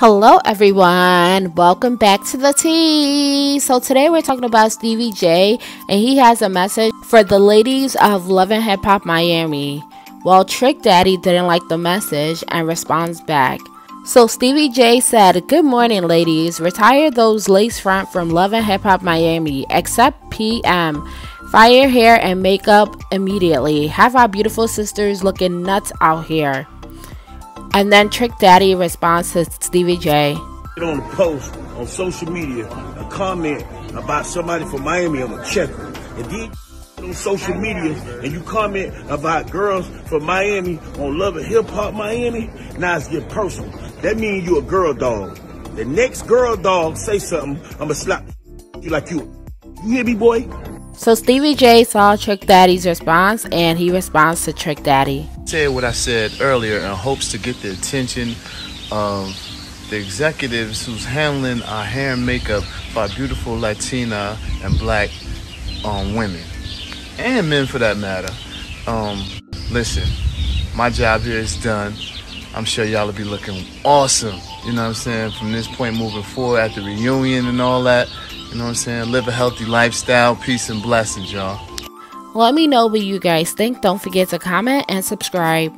Hello, everyone. Welcome back to the tea. So, today we're talking about Stevie J, and he has a message for the ladies of Love and Hip Hop Miami. Well, Trick Daddy didn't like the message and responds back. So, Stevie J said, Good morning, ladies. Retire those lace front from Love and Hip Hop Miami, except PM. Fire hair and makeup immediately. Have our beautiful sisters looking nuts out here. And then Trick Daddy responds to Stevie J. On a post on social media, a comment about somebody from Miami, I'm gonna check them. And then on social media and you comment about girls from Miami on Love and Hip Hop Miami, now it's getting personal. That means you a girl dog. The next girl dog say something, I'ma slap you like you. You hear me, boy? So Stevie J saw Trick Daddy's response and he responds to Trick Daddy. Say what I said earlier in hopes to get the attention of the executives who's handling our hair and makeup for beautiful Latina and black um, women and men for that matter. Um, listen, my job here is done. I'm sure y'all will be looking awesome. You know what I'm saying? From this point moving forward at the reunion and all that. You know what I'm saying? Live a healthy lifestyle. Peace and blessings, y'all. Let me know what you guys think. Don't forget to comment and subscribe.